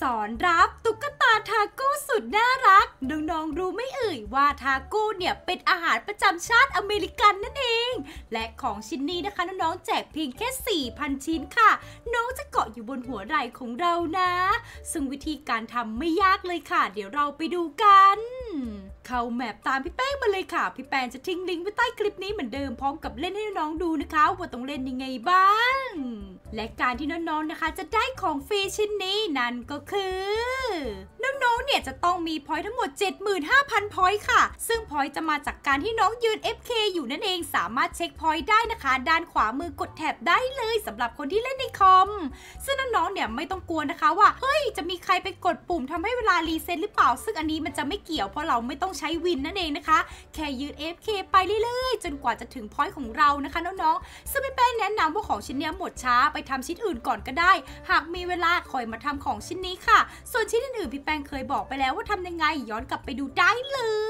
สอนรับตุ๊กตาทาโก้สุดน่ารักน้องๆรู้ไม่เอ่ยว่าทาโก้เนี่ยเป็นอาหารประจำชาติอเมริกันนั่นเอง และของชิ้นนี้นะคะน้องๆแจกเพียงแค่ 4,000 ชิ้นค่ะ น้องจะเกาะอยู่บนหัวไหล่ของเรานะ ซึ่งวิธีการทำไม่ยากเลยค่ะ เดี๋ยวเราไปดูกัน เข้าแมปตามพี่แป้งมาเลยค่ะ พี่แป้งจะทิ้งลิงก์ไว้ใต้คลิปนี้เหมือนเดิมพร้อมกับเล่นให้น้องๆดูนะคะ ว่าต้องเล่นยังไงบ้าง และการที่น้องๆนะคะ จะได้ของฟรีชิ้นนี้นั่นก็คือ เนี่ยจะต้องมี point ทั้งหมด 75,000 point ค่ะ ซึ่ง point จะมาจากการที่น้องยืน FK อยู่นั่นเองสามารถเช็ค point ได้นะคะ ด้านขวามือกด Tab ได้เลยสำหรับคนที่เล่นในคอม ซึ่งน้องๆเนี่ยไม่ต้องกลัวนะคะว่าเฮ้ยจะมีใครไปกดปุ่มทำให้เวลา reset หรือเปล่า ซึ่งอันนี้มันจะไม่เกี่ยวเพราะเราไม่ต้องใช้ win นั่นเองนะคะ แค่ยืน AFK ไปเรื่อยๆ จนกว่าจะถึงพอยต์ของเรานะคะน้องๆซึ่งพี่แป้งแนะนำว่าของชิ้นนี้หมดช้าไปทำชิ้นอื่นก่อนก็ได้ หากมีเวลาคอยมาทำของชิ้นนี้ค่ะ ส่วนชิ้นอื่นๆพี่แป้งเคยบอกไปแล้วว่าทำยังไงย้อนกลับไปดูได้เลย